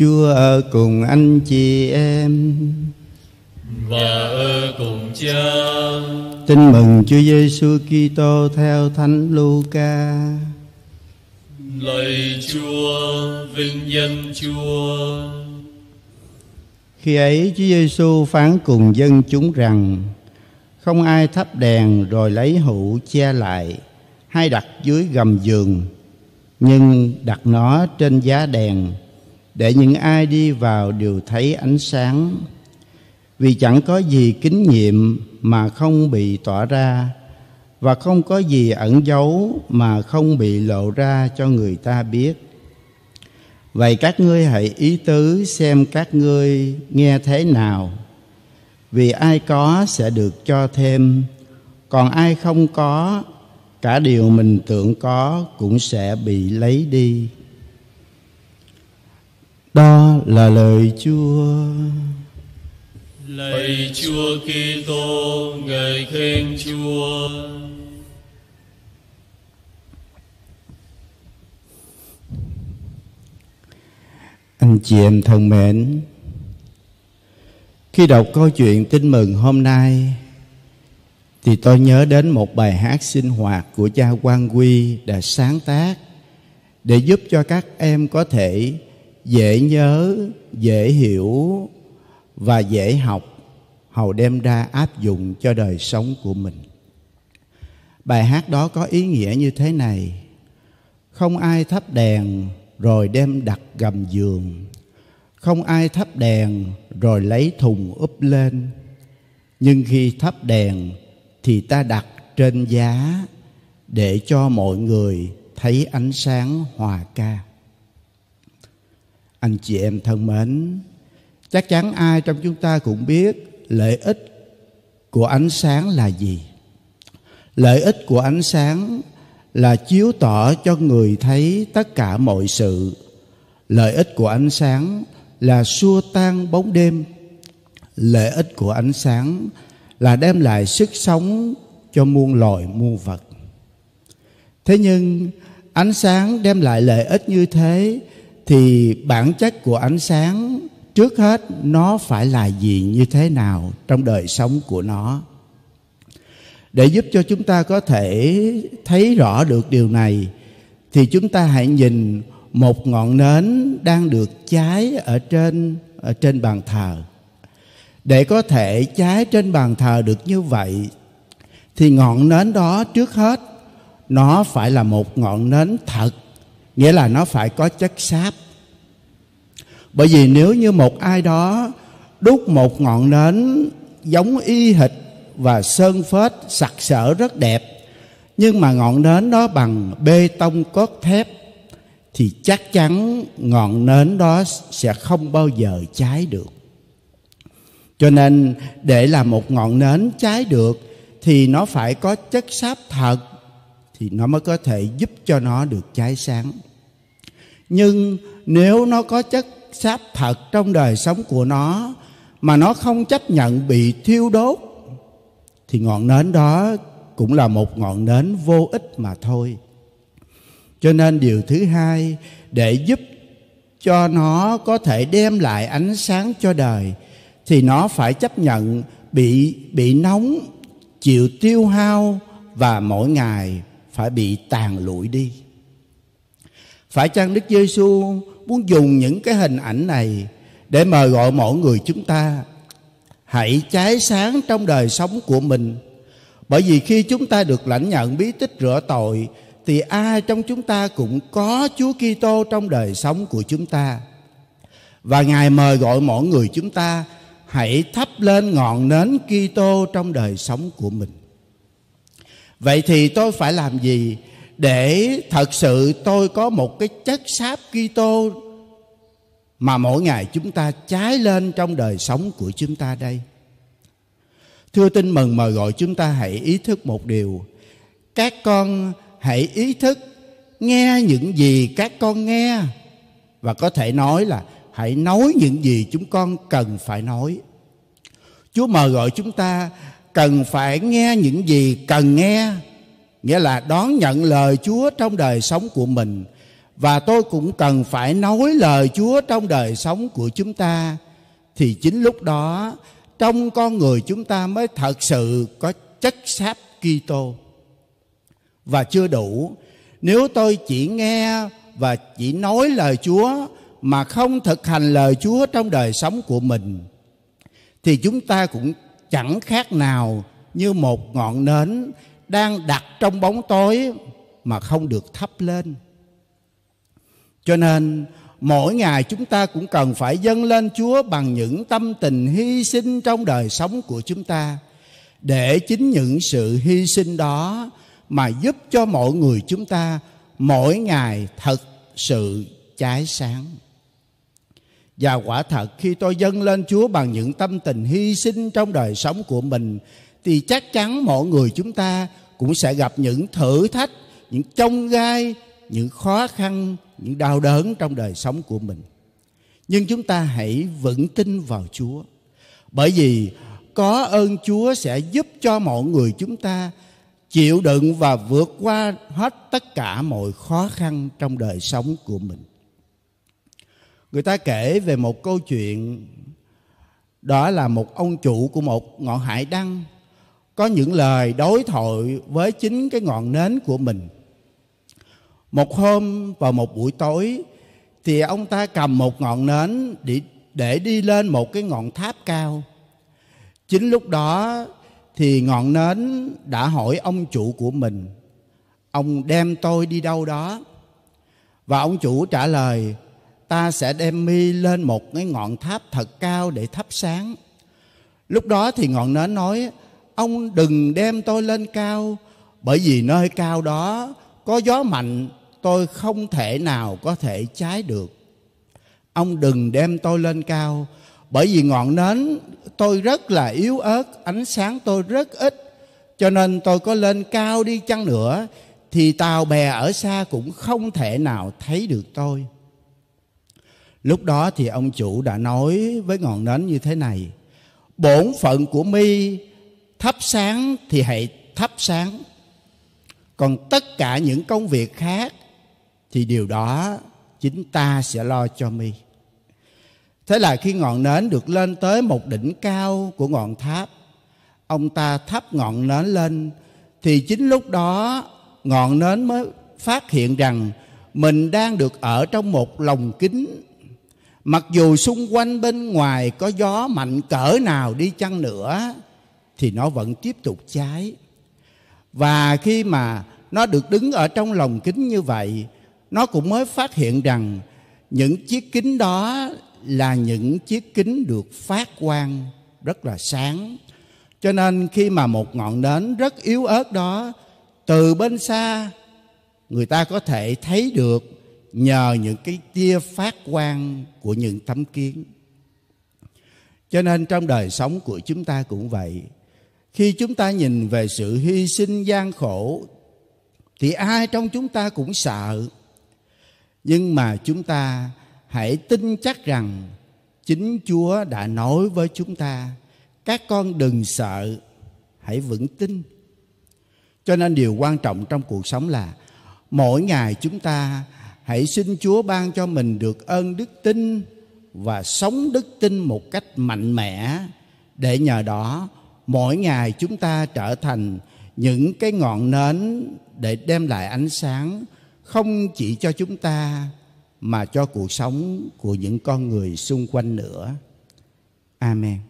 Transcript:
Chúa ở cùng anh chị em và ở cùng cha. Tin mừng Chúa Giêsu Kitô theo Thánh Luca. Lạy Chúa, vinh danh Chúa. Khi ấy Chúa Giêsu phán cùng dân chúng rằng không ai thắp đèn rồi lấy hũ che lại hay đặt dưới gầm giường nhưng đặt nó trên giá đèn để những ai đi vào đều thấy ánh sáng. Vì chẳng có gì kín nhiệm mà không bị tỏa ra, và không có gì ẩn giấu mà không bị lộ ra cho người ta biết. Vậy các ngươi hãy ý tứ xem các ngươi nghe thế nào. Vì ai có sẽ được cho thêm, còn ai không có, cả điều mình tưởng có cũng sẽ bị lấy đi đó là lời chúa. Lạy chúa kitô ngợi khen chúa. Anh chị em thân mến khi đọc câu chuyện tin mừng hôm nay thì tôi nhớ đến một bài hát sinh hoạt của cha Quang Quy đã sáng tác để giúp cho các em có thể dễ nhớ, dễ hiểu và dễ học hầu đem ra áp dụng cho đời sống của mình. Bài hát đó có ý nghĩa như thế này: Không ai thắp đèn rồi đem đặt gầm giường. Không ai thắp đèn rồi lấy thùng úp lên. Nhưng khi thắp đèn thì ta đặt trên giá để cho mọi người thấy ánh sáng hòa ca anh chị em thân mến, chắc chắn ai trong chúng ta cũng biết lợi ích của ánh sáng là gì. Lợi ích của ánh sáng là chiếu tỏ cho người thấy tất cả mọi sự. Lợi ích của ánh sáng là xua tan bóng đêm. Lợi ích của ánh sáng là đem lại sức sống cho muôn loài, muôn vật. Thế nhưng, ánh sáng đem lại lợi ích như thế thì bản chất của ánh sáng trước hết nó phải là gì, như thế nào trong đời sống của nó? Để giúp cho chúng ta có thể thấy rõ được điều này, thì chúng ta hãy nhìn một ngọn nến đang được cháy ở trên ở trên bàn thờ. Để có thể cháy trên bàn thờ được như vậy, thì ngọn nến đó trước hết, nó phải là một ngọn nến thật nghĩa là nó phải có chất sáp. bởi vì nếu như một ai đó đúc một ngọn nến giống y hệt và sơn phết, sặc sỡ rất đẹp, nhưng mà ngọn nến đó bằng bê tông cốt thép, thì chắc chắn ngọn nến đó sẽ không bao giờ cháy được cho nên để làm một ngọn nến cháy được, thì nó phải có chất sáp thật, thì nó mới có thể giúp cho nó được cháy sáng nhưng nếu nó có chất xáp thật trong đời sống của nó, mà nó không chấp nhận bị thiêu đốt, thì ngọn nến đó cũng là một ngọn nến vô ích mà thôi. Cho nên điều thứ hai để giúp cho nó có thể đem lại ánh sáng cho đời, thì nó phải chấp nhận bị bị nóng, chịu tiêu hao và mỗi ngày phải bị tàn lụi đi phải chăng đức giêsu muốn dùng những cái hình ảnh này để mời gọi mọi người chúng ta hãy cháy sáng trong đời sống của mình bởi vì khi chúng ta được lãnh nhận bí tích rửa tội, thì ai trong chúng ta cũng có Chúa Kitô trong đời sống của chúng ta. Và Ngài mời gọi mọi người chúng ta hãy thắp lên ngọn nến Kitô trong đời sống của mình. Vậy thì tôi phải làm gì để thật sự tôi có một cái chất sáp Kitô mà mỗi ngày chúng ta cháy lên trong đời sống của chúng ta đây? Thưa tin mừng, mời gọi chúng ta hãy ý thức một điều. Các con hãy ý thức nghe những gì các con nghe và có thể nói là hãy nói những gì chúng con cần phải nói chúa mời gọi chúng ta cần phải nghe những gì cần nghe nghĩa là đón nhận lời chúa trong đời sống của mình. Và tôi cũng cần phải nói lời Chúa trong đời sống của chúng ta. Thì chính lúc đó trong con người chúng ta mới thật sự có chất xác Kitô. Và chưa đủ, nếu tôi chỉ nghe và chỉ nói lời Chúa mà không thực hành lời Chúa trong đời sống của mình thì chúng ta cũng chẳng khác nào như một ngọn nến đang đặt trong bóng tối mà không được thắp lên. Cho nên, mỗi ngày chúng ta cũng cần phải dâng lên Chúa bằng những tâm tình hy sinh trong đời sống của chúng ta để chính những sự hy sinh đó mà giúp cho mọi người chúng ta mỗi ngày thật sự cháy sáng. Và quả thật khi tôi dâng lên Chúa bằng những tâm tình hy sinh trong đời sống của mình thì chắc chắn mọi người chúng ta cũng sẽ gặp những thử thách, những chông gai, những khó khăn, những đau đớn trong đời sống của mình. Nhưng chúng ta hãy vững tin vào Chúa. Bởi vì có ơn Chúa sẽ giúp cho mọi người chúng ta chịu đựng và vượt qua hết tất cả mọi khó khăn trong đời sống của mình. Người ta kể về một câu chuyện đó là một ông chủ của một ngọn hải đăng có những lời đối thoại với chính cái ngọn nến của mình. Một hôm vào một buổi tối thì ông ta cầm một ngọn nến để, để đi lên một cái ngọn tháp cao. Chính lúc đó thì ngọn nến đã hỏi ông chủ của mình ông đem tôi đi đâu đó và ông chủ trả lời ta sẽ đem mi lên một cái ngọn tháp thật cao để thắp sáng lúc đó thì ngọn nến nói ông đừng đem tôi lên cao, bởi vì nơi cao đó có gió mạnh, tôi không thể nào có thể cháy được. Ông đừng đem tôi lên cao, bởi vì ngọn nến tôi rất là yếu ớt, ánh sáng tôi rất ít. Cho nên tôi có lên cao đi chăng nữa, thì tàu bè ở xa cũng không thể nào thấy được tôi. Lúc đó thì ông chủ đã nói với ngọn nến như thế này, bổn phận của mi thắp sáng thì hãy thắp sáng. Còn tất cả những công việc khác thì điều đó chính ta sẽ lo cho mi. Thế là khi ngọn nến được lên tới một đỉnh cao của ngọn tháp, ông ta thắp ngọn nến lên, thì chính lúc đó ngọn nến mới phát hiện rằng mình đang được ở trong một lồng kính. Mặc dù xung quanh bên ngoài có gió mạnh cỡ nào đi chăng nữa thì nó vẫn tiếp tục cháy. Và khi mà nó được đứng ở trong lồng kính như vậy, nó cũng mới phát hiện rằng những chiếc kính đó là những chiếc kính được phát quang rất là sáng. Cho nên khi mà một ngọn nến rất yếu ớt đó, từ bên xa người ta có thể thấy được nhờ những cái tia phát quang của những tấm kiến cho nên trong đời sống của chúng ta cũng vậy khi chúng ta nhìn về sự hy sinh gian khổ, thì ai trong chúng ta cũng sợ. Nhưng mà chúng ta hãy tin chắc rằng chính chúa đã nói với chúng ta, các con đừng sợ, hãy vững tin. Cho nên điều quan trọng trong cuộc sống là mỗi ngày chúng ta hãy xin chúa ban cho mình được ơn đức tin và sống đức tin một cách mạnh mẽ để nhờ đó mỗi ngày chúng ta trở thành những cái ngọn nến để đem lại ánh sáng, không chỉ cho chúng ta, mà cho cuộc sống của những con người xung quanh nữa. Amen.